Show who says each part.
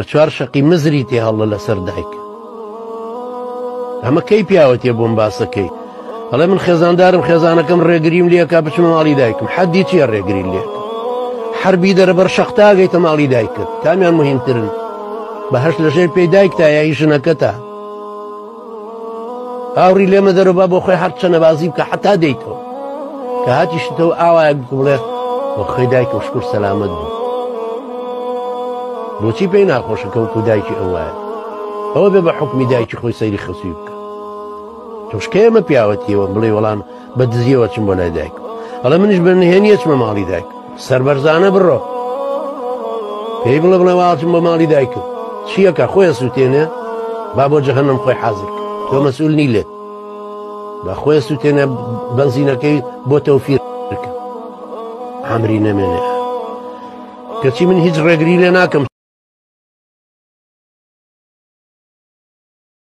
Speaker 1: چوار شەقی مزری تێ هەڵە لەسەر دایک ئەمە کەی پیاوەتێ بۆم باسەکەی ئەڵێ من خێزاندارم خێزانەکەم ڕێگریم لەکە بچمە ماڵی دایکم حەدی چیە ڕێگری لێ حربی دەرەبەر شەختاگەیتە ماڵی دایکت کامیان مهمترن بەهش لەژێر پێی دایک تا یای ژنەکەتە هاوڕی لێ مەدەرە با بۆ خۆی هەر چەنە بازی بکە حتا دەیتەوە کە هاتیشتەوە ئاوایە بڵێ بۆ خۆی دایکە شکر سەلامت بوو بۆچی پێی ناخۆشە کەوت و دایکی ئەوە ئەوە بێ بە حکمی دایکی خۆی سەیری خەسوی بکە تۆشکەیە مە پیاوەتیەوە بڵێ وەڵام بە دزیەوە چم بۆ لای دایک ئەڵێ منیش بە نهێنی ئەچمە ماڵی دایک سربەرزانە بڕۆ پێی بڵێ بڵێ واچم بە ماڵی دایکم چییەکە خۆی سووتێنێ با بۆ جەهنم خۆی حازر تۆ مەسئول نی لێت بە خۆی سووتێنە بەنزینەکەی بۆ تەوفیر بکە ئامری نەمێنێ کەچی من هیچ ڕێگری لێ ناکەم